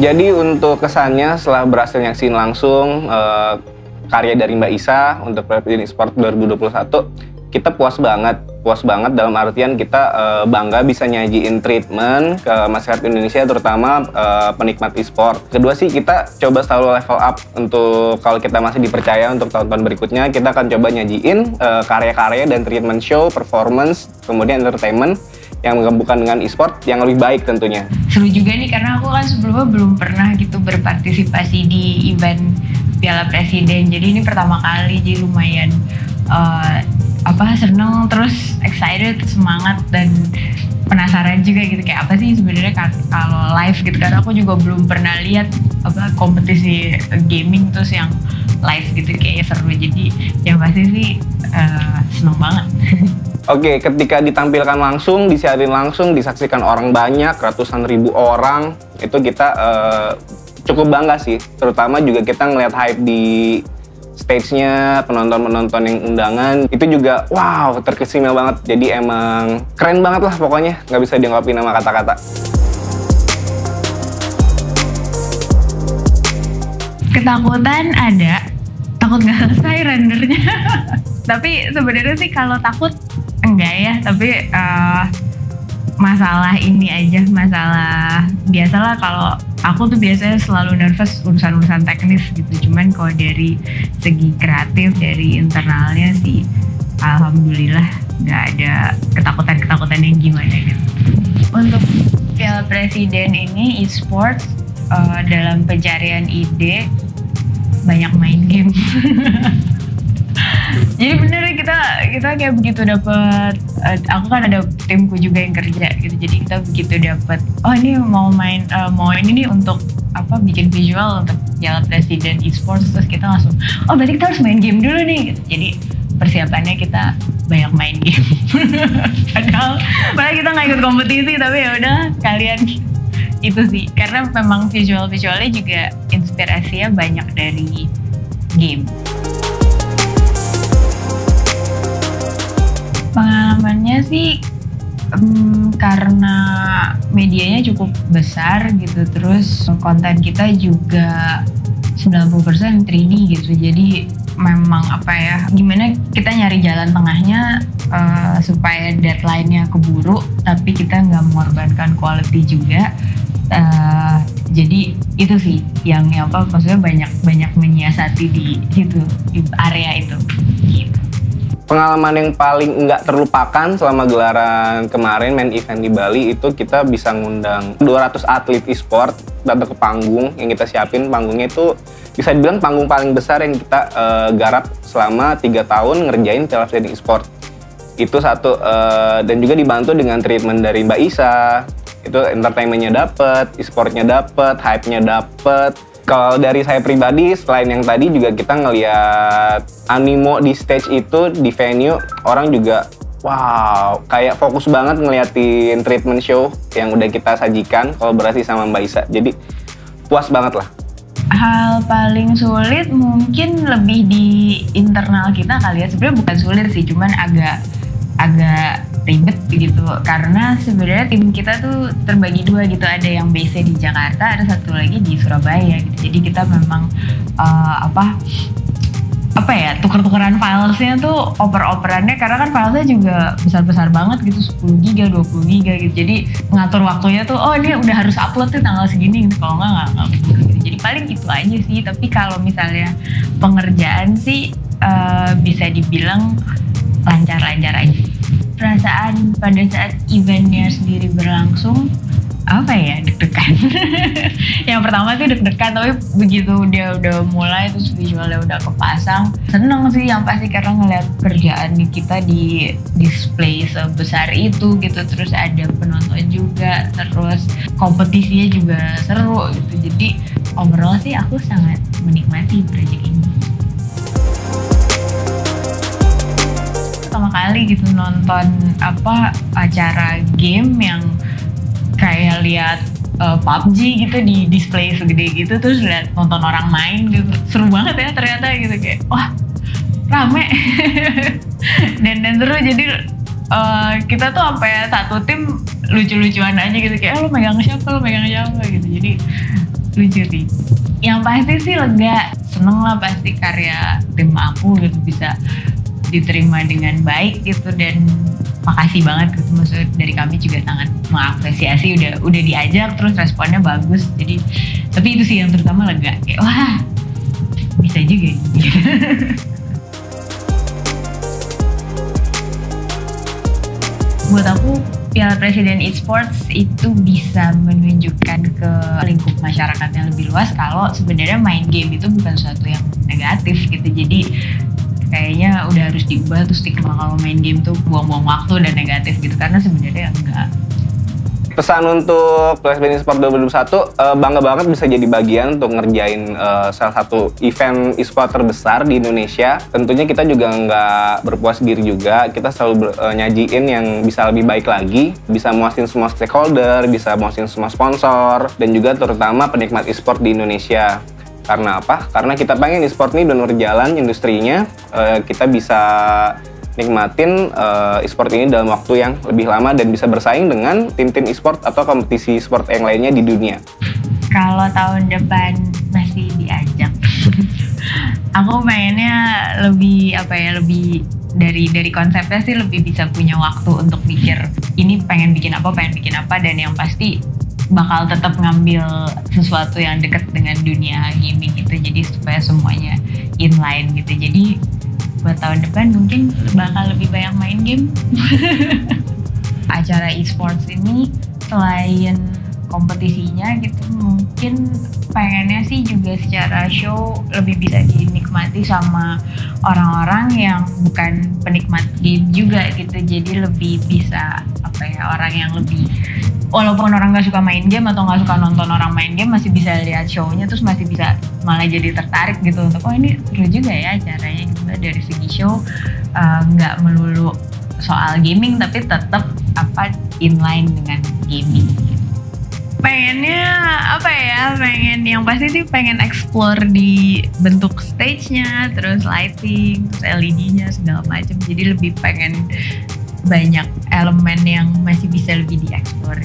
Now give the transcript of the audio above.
Jadi untuk kesannya setelah berhasil nyaksiin langsung uh, karya dari Mbak Isa untuk Presiden Sport 2021, kita puas banget puas banget dalam artian kita uh, bangga bisa nyajiin treatment ke masyarakat Indonesia terutama uh, penikmat e-sport. Kedua sih kita coba selalu level up untuk kalau kita masih dipercaya untuk tahun-tahun berikutnya kita akan coba nyajiin uh, karya-karya dan treatment show, performance, kemudian entertainment yang menggabungkan dengan e-sport yang lebih baik tentunya. Seru juga nih karena aku kan sebelumnya belum pernah gitu berpartisipasi di event Piala Presiden. Jadi ini pertama kali jadi lumayan uh, apa seneng terus excited semangat dan penasaran juga gitu kayak apa sih sebenarnya kalau live gitu karena aku juga belum pernah lihat apa kompetisi gaming terus yang live gitu kayak seru jadi yang pasti sih uh, seneng banget. Oke, ketika ditampilkan langsung, disiarin langsung, disaksikan orang banyak, ratusan ribu orang, itu kita uh, cukup bangga sih. Terutama juga kita ngeliat hype di stage-nya, penonton-penonton yang undangan, itu juga wow, terkesima banget. Jadi emang keren banget lah pokoknya, nggak bisa diungkapin nama kata-kata. Ketakutan ada, takut nggak selesai rendernya. tapi sebenarnya sih kalau takut enggak ya, tapi uh, masalah ini aja, masalah biasalah kalau aku tuh biasanya selalu nervous urusan-urusan teknis gitu. Cuman kalau dari segi kreatif dari internalnya sih alhamdulillah nggak ada ketakutan-ketakutan yang gimana gitu. Untuk Piala Presiden ini e-sport uh, dalam pencarian ide banyak main game jadi bener kita kita kayak begitu dapat uh, aku kan ada timku juga yang kerja gitu jadi kita begitu dapat oh ini mau main uh, mau ini nih untuk apa bikin visual untuk jalan presiden e-sports terus kita langsung oh berarti kita harus main game dulu nih gitu. jadi persiapannya kita banyak main game padahal padahal kita nggak ikut kompetisi tapi ya udah kalian itu sih karena memang visual visualnya juga inspirasinya banyak dari game. Pengalamannya sih um, karena medianya cukup besar gitu terus konten kita juga 90% 3D gitu. Jadi memang apa ya gimana kita nyari jalan tengahnya uh, supaya deadline-nya keburu tapi kita nggak mengorbankan quality juga. Uh, jadi itu sih yang apa maksudnya banyak banyak menyiasati di situ di area itu. Gitu pengalaman yang paling nggak terlupakan selama gelaran kemarin main event di Bali itu kita bisa ngundang 200 atlet e-sport datang ke panggung yang kita siapin. Panggungnya itu bisa dibilang panggung paling besar yang kita uh, garap selama tiga tahun ngerjain Piala Presiden e-sport. Itu satu uh, dan juga dibantu dengan treatment dari Mbak Isa. Itu entertainmentnya dapet, e-sportnya dapet, hype-nya dapet, kalau dari saya pribadi, selain yang tadi juga kita ngeliat animo di stage itu di venue orang juga wow kayak fokus banget ngeliatin treatment show yang udah kita sajikan kolaborasi sama Mbak Isa. Jadi puas banget lah. Hal paling sulit mungkin lebih di internal kita kali ya. Sebenarnya bukan sulit sih, cuman agak agak ribet gitu. Karena sebenarnya tim kita tuh terbagi dua gitu. Ada yang base di Jakarta ada satu lagi di Surabaya gitu. Jadi kita memang uh, apa apa ya tuker-tukeran filesnya tuh oper-operannya. Karena kan filesnya juga besar-besar banget gitu 10 giga 20 giga gitu. Jadi ngatur waktunya tuh oh ini udah harus upload tuh tanggal segini gitu. Kalau nggak nggak gitu. Jadi paling itu aja sih. Tapi kalau misalnya pengerjaan sih uh, bisa dibilang lancar-lancar aja pada saat eventnya sendiri berlangsung apa ya deg-degan. Yang pertama sih deg-degan tapi begitu dia udah mulai terus visualnya udah kepasang seneng sih yang pasti karena ngeliat kerjaan kita di display sebesar itu gitu. Terus ada penonton juga terus kompetisinya juga seru gitu. Jadi overall sih aku sangat menikmati proyek ini kali gitu nonton apa acara game yang kayak lihat uh, PUBG gitu di display segede gitu terus lihat nonton orang main gitu. Seru banget ya ternyata gitu kayak wah rame. Dan dan terus jadi uh, kita tuh sampai satu tim lucu-lucuan aja gitu kayak eh, lo megang siapa lo megang siapa gitu. Jadi lucu sih. Yang pasti sih lega seneng lah pasti karya tim aku gitu bisa diterima dengan baik gitu dan makasih banget gitu maksud dari kami juga sangat mengapresiasi udah udah diajak terus responnya bagus jadi tapi itu sih yang terutama lega kayak wah bisa juga nih. buat aku Piala Presiden Esports itu bisa menunjukkan ke lingkup masyarakat yang lebih luas kalau sebenarnya main game itu bukan sesuatu yang negatif gitu. Jadi kayaknya udah harus diubah tuh stigma kalau main game tuh buang-buang waktu dan negatif gitu karena sebenarnya enggak pesan untuk Presiden Sport 2021 uh, bangga banget bisa jadi bagian untuk ngerjain uh, salah satu event e-sport terbesar di Indonesia. Tentunya kita juga nggak berpuas diri juga, kita selalu uh, nyajiin yang bisa lebih baik lagi, bisa muasin semua stakeholder, bisa muasin semua sponsor, dan juga terutama penikmat e-sport di Indonesia. Karena apa? Karena kita pengen e-sport ini benar jalan industrinya, uh, kita bisa nikmatin uh, e-sport ini dalam waktu yang lebih lama dan bisa bersaing dengan tim-tim e-sport atau kompetisi e-sport yang lainnya di dunia. Kalau tahun depan masih diajak, aku pengennya lebih apa ya lebih dari dari konsepnya sih lebih bisa punya waktu untuk mikir ini pengen bikin apa pengen bikin apa dan yang pasti bakal tetap ngambil sesuatu yang dekat dengan dunia gaming gitu jadi supaya semuanya inline gitu jadi buat tahun depan mungkin bakal lebih banyak main game. Acara e-sports ini selain kompetisinya gitu mungkin pengennya sih juga secara show lebih bisa dinikmati sama orang-orang yang bukan penikmat game juga gitu jadi lebih bisa apa ya orang yang lebih walaupun orang nggak suka main game atau nggak suka nonton orang main game masih bisa lihat shownya terus masih bisa malah jadi tertarik gitu untuk oh ini seru juga ya acaranya juga dari segi show eh, nggak uh, melulu soal gaming tapi tetap apa inline dengan gaming. Pengennya apa ya? Pengen yang pasti sih pengen explore di bentuk stage-nya terus lighting terus LED-nya segala macam. Jadi lebih pengen banyak elemen yang masih bisa lebih dieksplor.